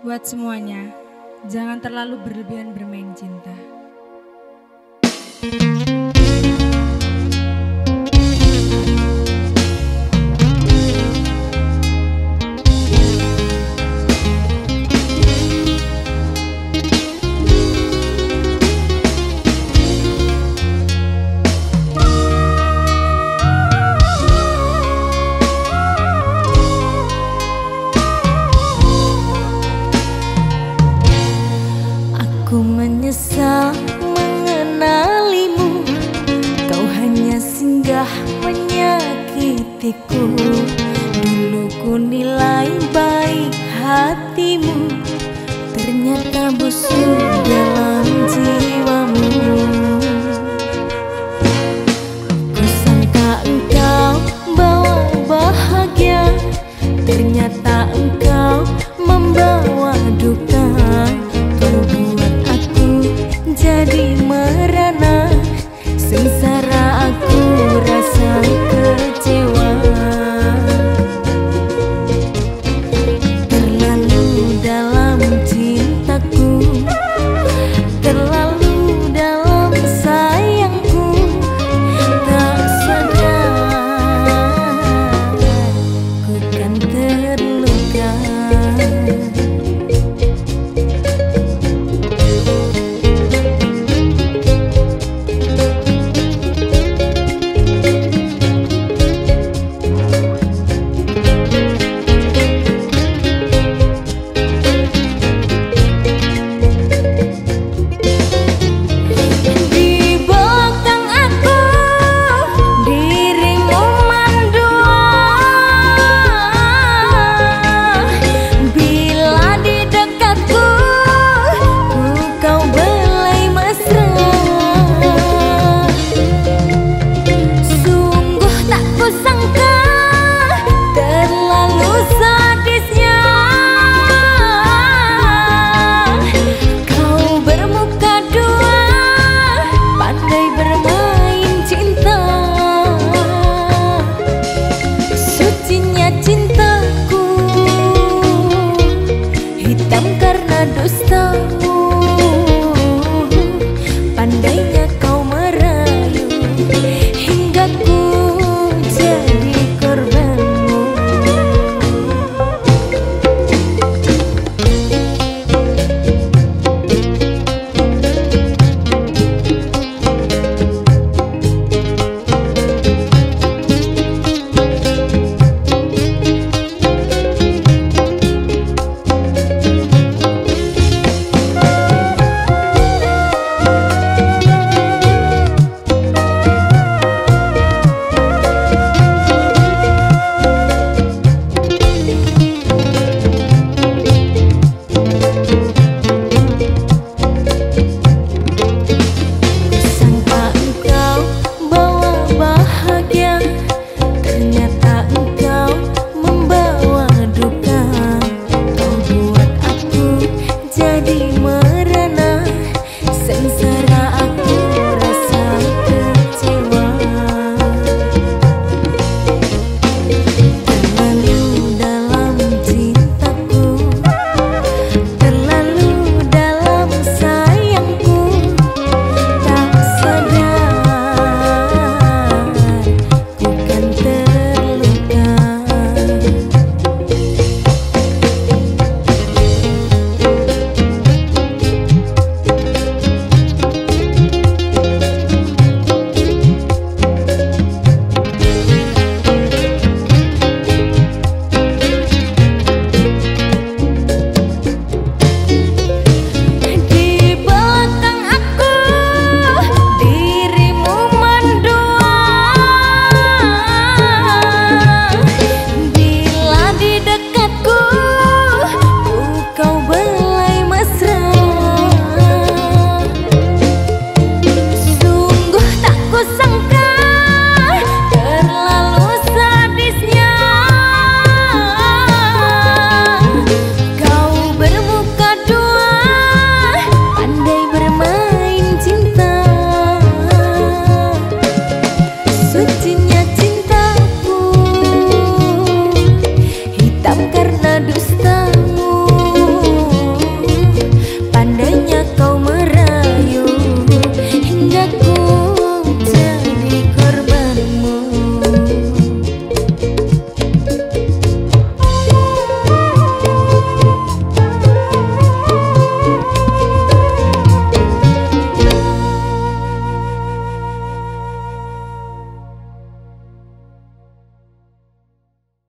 Buat semuanya, jangan terlalu berlebihan bermain cinta. hatiku. Dulu ku nilai baik hatimu. Ternyata busuk dalam jiwa.